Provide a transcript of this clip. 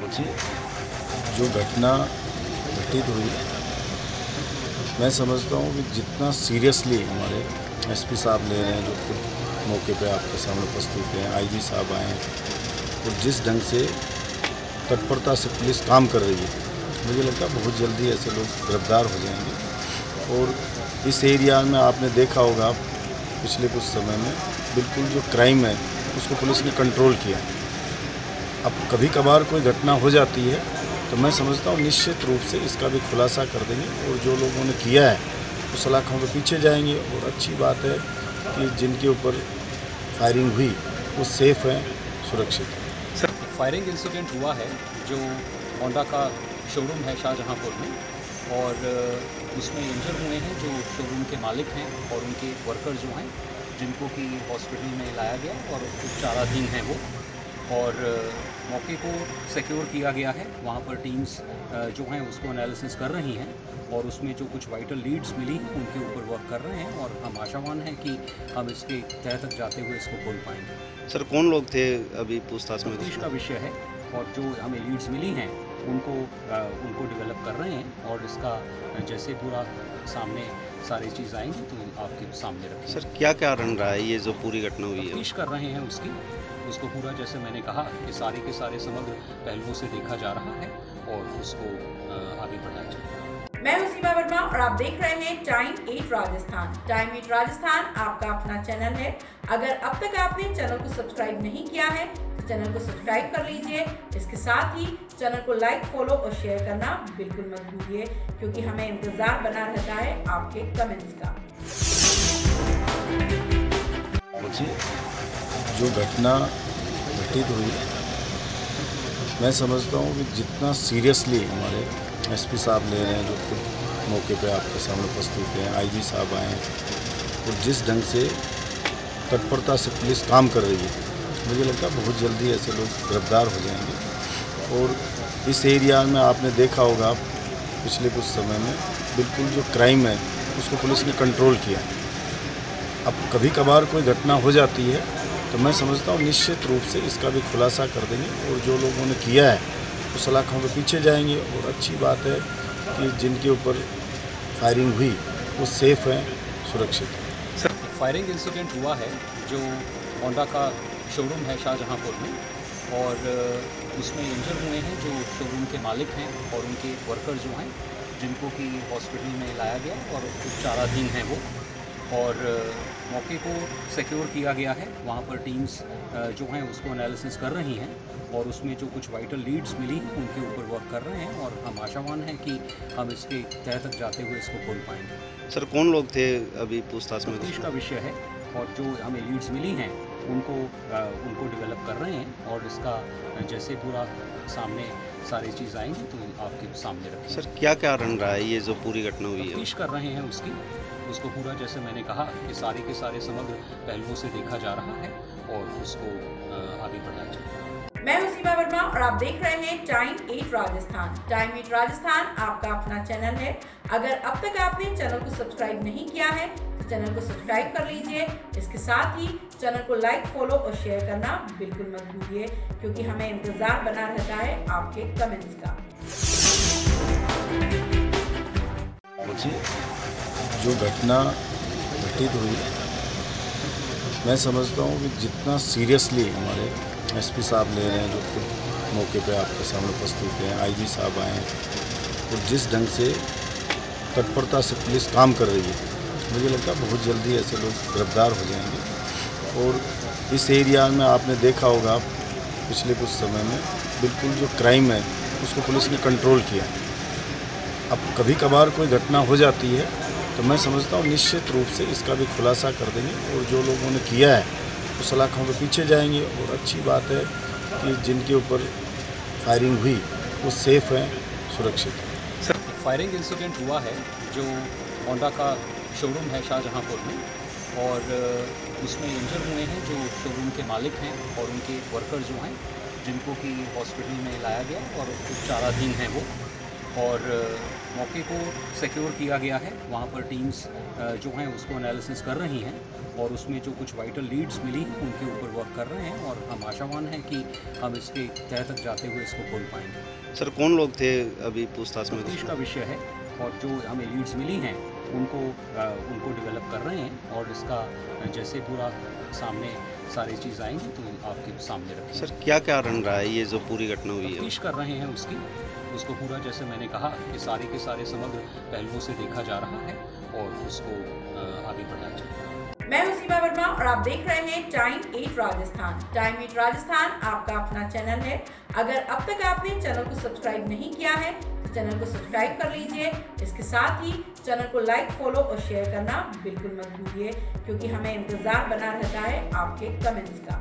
मुझे जो घटना घटित हुई, मैं समझता हूँ कि जितना सीरियसली हमारे एसपी साहब ले रहे हैं, जो खुद मौके पे आपके सामने उपस्थित हैं, आईजी साहब आए हैं, और जिस ढंग से तत्परता से पुलिस काम कर रही है, मुझे लगता है बहुत जल्दी ऐसे लोग गिरफ़्तार हो जाएँगे। और इस एरिया में आपने देखा होगा, पिछले कुछ समय में बिल्कुल जो क्राइम है, उसको पुलिस ने कंट्रोल किया अब कभी कभार कोई घटना हो जाती है तो मैं समझता हूँ निश्चित रूप से इसका भी खुलासा कर देंगे और जो लोगों ने किया है वो सलाखों के पीछे जाएँगे और अच्छी बात है कि जिनके ऊपर फायरिंग हुई, वो सेफ़ हैं, सुरक्षित हैं। एक फायरिंग इंसिडेंट हुआ है जो होंडा का शोरूम है शाहजहांपुर में और उसमें इंजर हुए हैं जो शोरूम के मालिक हैं और उनके वर्कर जो हैं, जिनको कि हॉस्पिटल में लाया गया और उपचाराधीन हैं वो। और मौके को सिक्योर किया गया है। वहाँ पर टीम्स जो हैं उसको एनालिसिस कर रही हैं और उसमें जो कुछ वाइटल लीड्स मिली हैं उनके ऊपर वर्क कर रहे हैं और हम आशावान हैं कि हम इसके तह तक जाते हुए इसको खोल पाएँगे। सर कौन लोग थे अभी पूछताछ में? का विषय है और जो हमें लीड्स मिली हैं उनको उनको डेवलप कर रहे हैं और इसका जैसे पूरा सामने सारी चीज़ आएँगी तो आपके सामने रखें सर क्या क्या कारण रहा है? ये जो पूरी घटना हुई है। कर रहे हैं उसकी। उसको पूरा जैसे मैंने कहा कि सारे के सारे समग्र पहलुओं से देखा जा रहा है और उसको आगे बढ़ाया जाए मैं हूँ वर्मा और आप देख रहे हैं time at Rajasthan time at Rajasthan आपका अपना चैनल है। अगर अब तक आपने चैनल को सब्सक्राइब नहीं किया है तो चैनल को सब्सक्राइब कर लीजिए। इसके साथ ही चैनल को लाइक फॉलो और शेयर करना बिल्कुल मत भूलिए, क्योंकि हमें इंतज़ार बना रहता है आपके कमेंट्स का। मुझे जो घटना घटित हुई, मैं समझता हूँ कि जितना सीरियसली हमारे एसपी साहब ले रहे हैं जो खुद मौके पे आपके सामने उपस्थित हैं आईजी साहब आए हैं और जिस ढंग से तत्परता से पुलिस काम कर रही है, मुझे लगता है बहुत जल्दी ऐसे लोग गिरफ़्तार हो जाएँगे। और इस एरिया में आपने देखा होगा, पिछले कुछ समय में बिल्कुल जो क्राइम है, उसको पुलिस ने कंट्रोल किया। अब कभी कभार कोई घटना हो जाती है तो मैं समझता हूँ निश्चित रूप से इसका भी खुलासा कर देंगे और जो लोगों ने किया है वो सलाखों के पीछे जाएँगे और अच्छी बात है कि जिनके ऊपर फायरिंग हुई, वो सेफ़ हैं, सुरक्षित हैं। सर फायरिंग इंसिडेंट हुआ है जो होंडा का शोरूम है शाहजहांपुर में और उसमें इंजर हुए हैं जो शोरूम के मालिक हैं और उनके वर्कर जो हैं, जिनको कि हॉस्पिटल में लाया गया और उपचाराधीन हैं वो। और मौके को सिक्योर किया गया है। वहाँ पर टीम्स जो हैं उसको एनालिसिस कर रही हैं और उसमें जो कुछ वाइटल लीड्स मिली हैं उनके ऊपर वर्क कर रहे हैं और हम आशावान हैं कि हम इसके तह तक जाते हुए इसको खोल पाएँगे। सर कौन लोग थे अभी पूछताछ में? का विषय है और जो हमें लीड्स मिली हैं उनको अ, उनको डेवलप कर रहे हैं और इसका जैसे पूरा सामने सारी चीज़ आएँगी तो आपके सामने रखें सर क्या कारण रहा है? ये जो पूरी घटना हुई है। कर रहे हैं उसकी। उसको पूरा जैसे मैंने कहा कि सारे के सारे समग्र पहलुओं से देखा जा रहा है और उसको आगे बढ़ाया जाए मैं हूँ सीमा वर्मा और आप देख रहे हैं time at Rajasthan time at Rajasthan आपका अपना चैनल है। अगर अब तक आपने चैनल को सब्सक्राइब नहीं किया है तो चैनल को सब्सक्राइब कर लीजिए। इसके साथ ही चैनल को लाइक फॉलो और शेयर करना बिल्कुल मत भूलिए, क्योंकि हमें इंतज़ार बना रहता है आपके कमेंट्स का। जो घटना घटित हुई, मैं समझता हूँ कि जितना सीरियसली हमारे एसपी साहब ले रहे हैं, जो खुद मौके पे आपके सामने उपस्थित हैं, आईजी साहब आए हैं, और जिस ढंग से तत्परता से पुलिस काम कर रही है, मुझे लगता है बहुत जल्दी ऐसे लोग गिरफ़्तार हो जाएँगे। और इस एरिया में आपने देखा होगा, पिछले कुछ समय में बिल्कुल जो क्राइम है, उसको पुलिस ने कंट्रोल किया। अब कभी कभार कोई घटना हो जाती है तो मैं समझता हूँ, निश्चित रूप से इसका भी खुलासा कर देंगे और जो लोगों ने किया है, वो सलाखों के पीछे जाएँगे और अच्छी बात है कि जिनके ऊपर फायरिंग हुई, वो सेफ़ हैं, सुरक्षित हैं। एक फायरिंग इंसिडेंट हुआ है जो होंडा का शोरूम है शाहजहाँपुर में और उसमें इंजर हुए हैं जो शोरूम के मालिक हैं और उनके वर्कर जो हैं, जिनको कि हॉस्पिटल में लाया गया और उपचाराधीन हैं वो। और मौके को सिक्योर किया गया है। वहाँ पर टीम्स जो हैं उसको एनालिसिस कर रही हैं और उसमें जो कुछ वाइटल लीड्स मिली हैं उनके ऊपर वर्क कर रहे हैं और हम आशावान हैं कि हम इसके तह तक जाते हुए इसको खोल पाएँगे। सर कौन लोग थे अभी पूछताछ में? तफ्तीश का विषय है और जो हमें लीड्स मिली हैं उनको अ, उनको डेवलप कर रहे हैं और इसका जैसे पूरा सामने सारी चीज़ आएँगी तो आपके सामने रखें सर क्या कारण रहा है? ये जो पूरी घटना हुई है। कर रहे हैं उसकी। उसको पूरा जैसे मैंने कहा कि सारे के सारे समग्र पहलुओं से देखा जा रहा है और उसको आगे बढ़ाया जाए मैं हूँ सीमा वर्मा और आप देख रहे हैं time at Rajasthan time at Rajasthan आपका अपना चैनल है। अगर अब तक आपने चैनल को सब्सक्राइब नहीं किया है तो चैनल को सब्सक्राइब कर लीजिए। इसके साथ ही चैनल को लाइक फॉलो और शेयर करना बिल्कुल मत भूलिए, क्योंकि हमें इंतज़ार बना रहता है आपके कमेंट्स का।